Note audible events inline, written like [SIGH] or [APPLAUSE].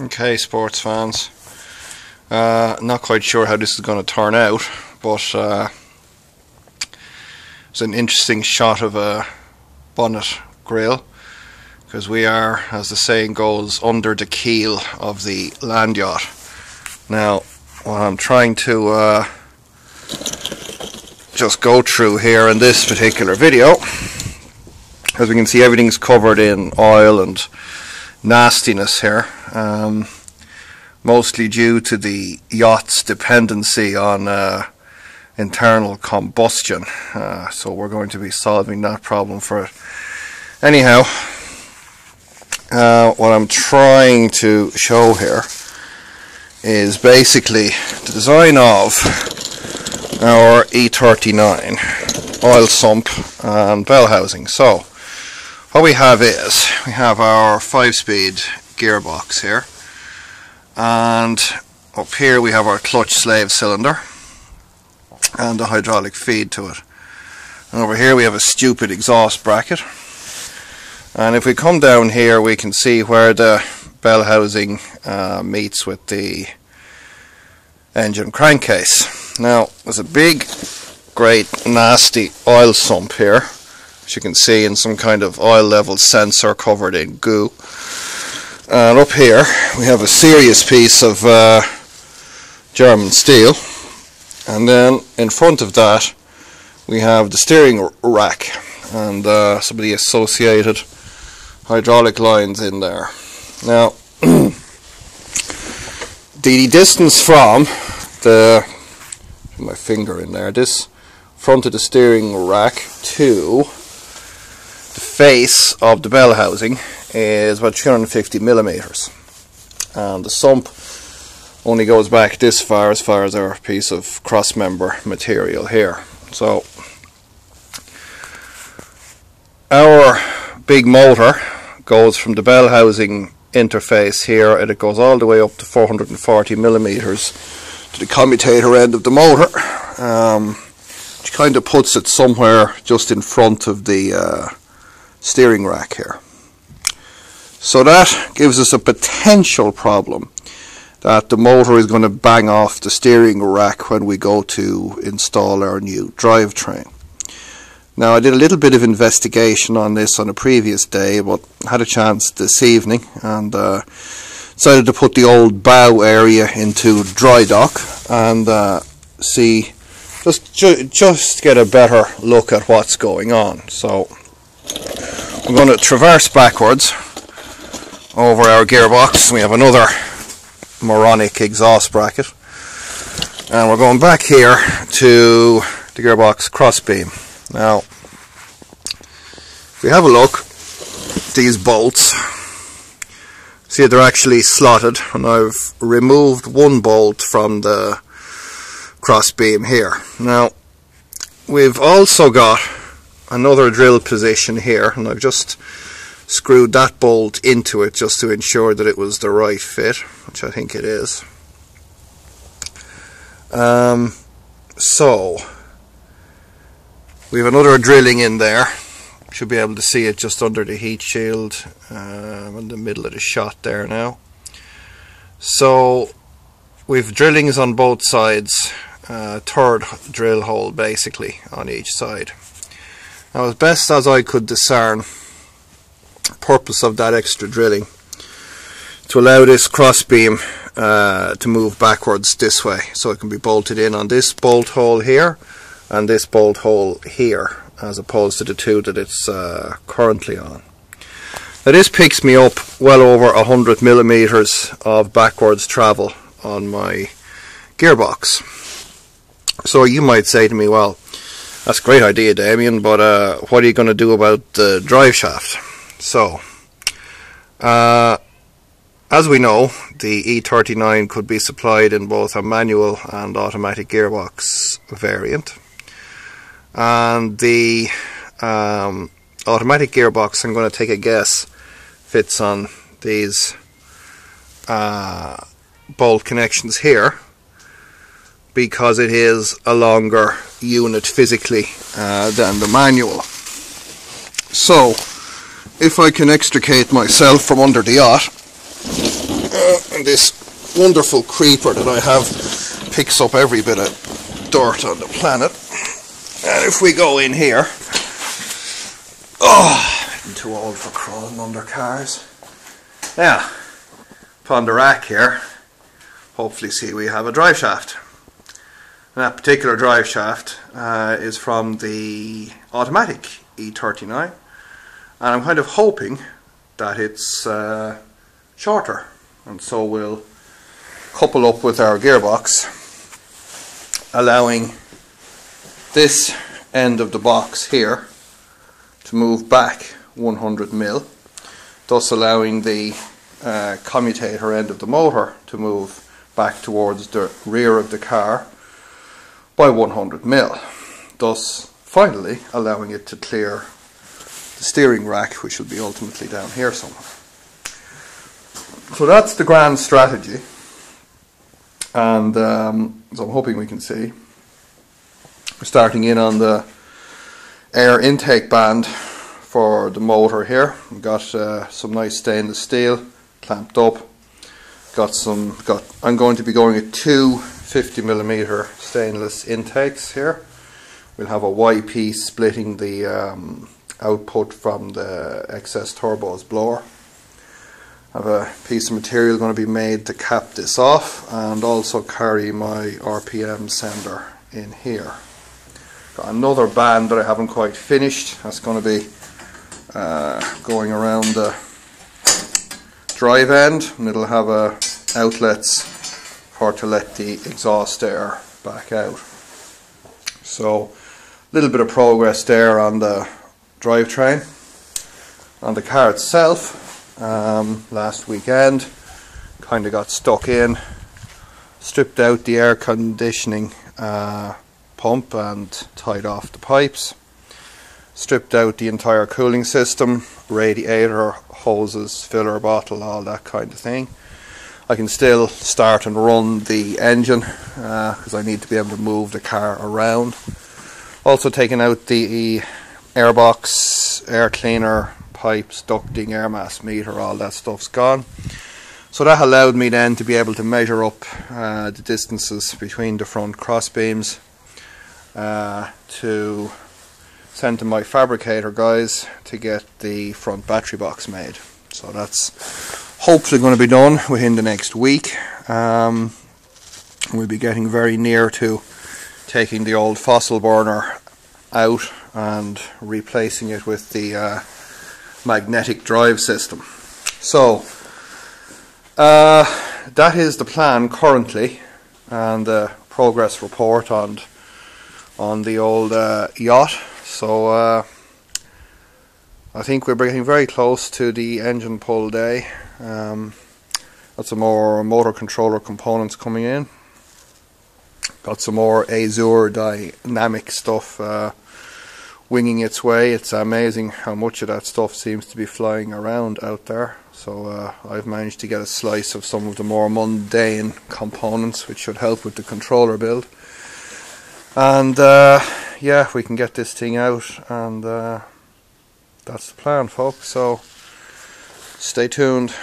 Okay, sports fans. Uh, not quite sure how this is going to turn out, but uh, it's an interesting shot of a bonnet grill because we are, as the saying goes, under the keel of the land yacht. Now, what I'm trying to uh, just go through here in this particular video, as we can see, everything's covered in oil and nastiness here. Um, mostly due to the yacht's dependency on uh, internal combustion. Uh, so we're going to be solving that problem for it. Anyhow, uh, what I'm trying to show here is basically the design of our E39 oil sump and bell housing. So what we have is we have our 5-speed gearbox here. And up here we have our clutch slave cylinder and the hydraulic feed to it. And over here we have a stupid exhaust bracket. And if we come down here we can see where the bell housing uh, meets with the engine crankcase. Now there's a big great nasty oil sump here as you can see in some kind of oil level sensor covered in goo. And up here we have a serious piece of uh, German steel and then in front of that we have the steering rack and uh, some of the associated hydraulic lines in there. Now [CLEARS THROAT] the distance from the my finger in there this front of the steering rack to the face of the bell housing is about 350 millimeters and the sump only goes back this far as far as our piece of cross member material here so our big motor goes from the bell housing interface here and it goes all the way up to 440 millimeters to the commutator end of the motor um, which kind of puts it somewhere just in front of the uh, steering rack here. So that gives us a potential problem that the motor is going to bang off the steering rack when we go to install our new drivetrain. Now I did a little bit of investigation on this on a previous day but had a chance this evening and uh, decided to put the old bow area into dry dock and uh, see just ju just get a better look at what's going on. So I'm going to traverse backwards over our gearbox. We have another moronic exhaust bracket. And we're going back here to the gearbox crossbeam. Now, if we have a look, these bolts, see they're actually slotted and I've removed one bolt from the crossbeam here. Now, we've also got another drill position here and I've just screwed that bolt into it just to ensure that it was the right fit which I think it is. Um, so we have another drilling in there. Should be able to see it just under the heat shield um, in the middle of the shot there now. So we've drillings on both sides uh, third drill hole basically on each side. Now as best as I could discern purpose of that extra drilling to allow this crossbeam uh, to move backwards this way so it can be bolted in on this bolt hole here and this bolt hole here as opposed to the two that it's uh, currently on. Now this picks me up well over 100 millimeters of backwards travel on my gearbox. So you might say to me, well, that's a great idea, Damien, but uh, what are you going to do about the drive shaft? So, uh, as we know, the E39 could be supplied in both a manual and automatic gearbox variant. And the um, automatic gearbox, I'm going to take a guess, fits on these uh, bolt connections here because it is a longer unit physically uh, than the manual. So, if I can extricate myself from under the yacht, Uh, and this wonderful creeper that I have picks up every bit of dirt on the planet. And if we go in here, oh, I'm too old for crawling under cars. Now, upon the rack here, hopefully see we have a drive shaft. And that particular drive shaft uh, is from the automatic E39 and I'm kind of hoping that it's uh, shorter. And so we'll couple up with our gearbox allowing this end of the box here to move back 100 mil thus allowing the uh, commutator end of the motor to move back towards the rear of the car by 100 mil thus finally allowing it to clear the steering rack which will be ultimately down here somewhere. So that's the grand strategy. And um, so I'm hoping we can see we're starting in on the air intake band for the motor here. We've got uh, some nice stainless steel clamped up. Got some got I'm going to be going at two 50 millimeter stainless intakes here. We'll have a Y piece splitting the um, output from the excess turbos blower I have a piece of material going to be made to cap this off and also carry my RPM sender in here. Got another band that I haven't quite finished. That's going to be uh, going around the drive end and it'll have outlets for to let the exhaust air back out. So a little bit of progress there on the drivetrain. On the car itself, um, last weekend. Kind of got stuck in, stripped out the air conditioning uh, pump and tied off the pipes. Stripped out the entire cooling system, radiator, hoses, filler bottle, all that kind of thing. I can still start and run the engine because uh, I need to be able to move the car around. Also taking out the airbox, air cleaner, pipes, ducting, air mass meter, all that stuff's gone. So that allowed me then to be able to measure up uh, the distances between the front cross beams uh, to send to my fabricator guys to get the front battery box made. So that's hopefully going to be done within the next week. Um, we'll be getting very near to taking the old fossil burner out and replacing it with the uh, magnetic drive system. So uh, that is the plan currently and the progress report on on the old uh, yacht. So uh, I think we're getting very close to the engine pull day. Um, got some more motor controller components coming in. Got some more Azure dynamic stuff uh, winging its way. It's amazing how much of that stuff seems to be flying around out there. So uh, I've managed to get a slice of some of the more mundane components which should help with the controller build. And uh, yeah, we can get this thing out and uh, that's the plan folks. So stay tuned.